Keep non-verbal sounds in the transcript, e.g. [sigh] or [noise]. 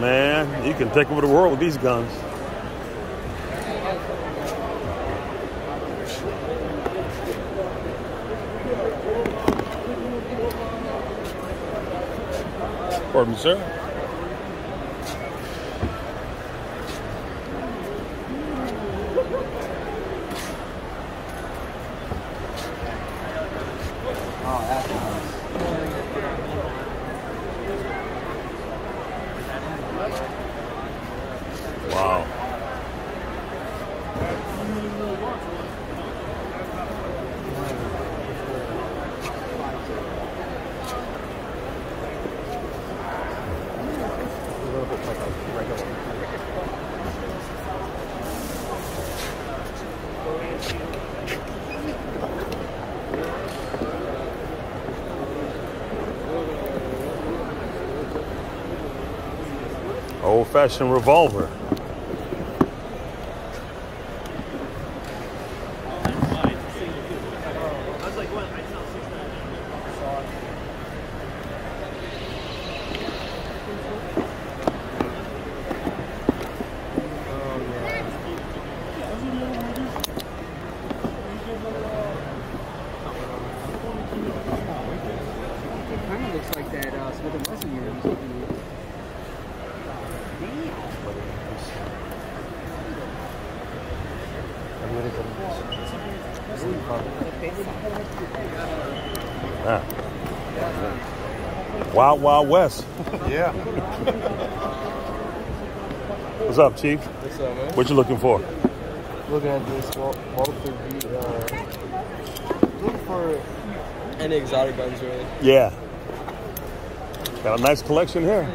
Man, you can take over the world with these guns. Pardon me, sir. Oh, Old fashioned revolver. Of looks like uh, Smith and Wesson you're using. Ah. Wild Wild West. [laughs] Yeah. What's up, Chief? What's up, man? What you looking for? Looking at this Wal- Walther V. Uh, looking for any exotic guns, really. Yeah. Got a nice collection here.